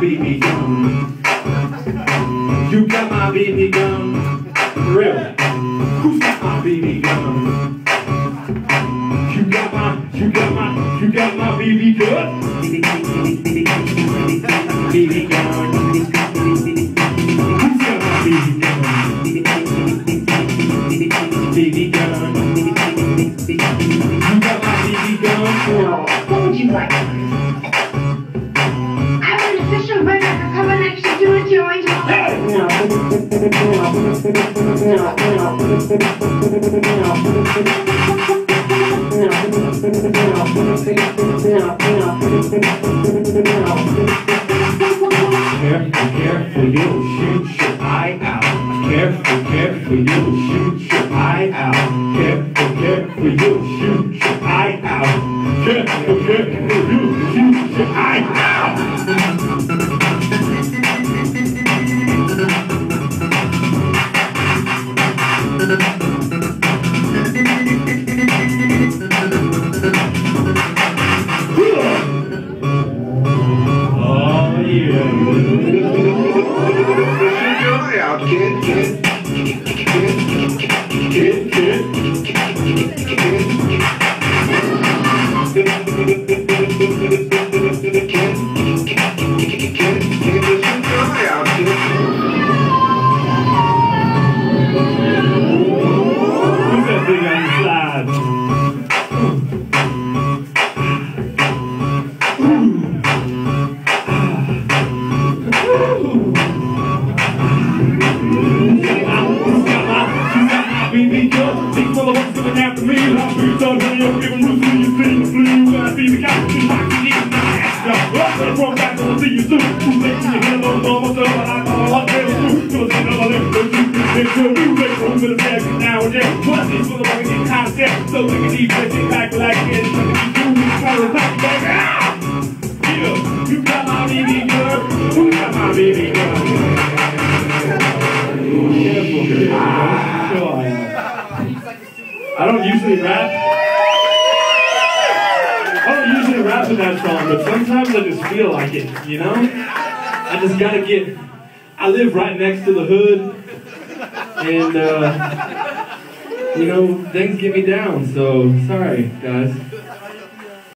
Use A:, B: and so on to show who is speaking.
A: BB gun. You got my BB gun. Real. Who's got my BB gun? You got my, you got my, you
B: got my BB gun. BB gun. Who's got my baby gun? Baby gun. You got
A: my baby gun. What would you like? Careful, you'll shoot your eye out. You'll shoot your eye out. You'll shoot your eye out. You'll
C: shoot your eye out. Out, kid,
A: kid. Kid,
C: kid. Kid,
A: done when you're giving loose to your thing. Flee, when I see the you soon. Too late to you you. The to. Ah! You got my BB gun. Who got my I am. I don't usually rap. Rap that song, but sometimes I just feel like it, you know? I just gotta get. I live right next to the hood, and, uh, you know, things get me down, so sorry, guys.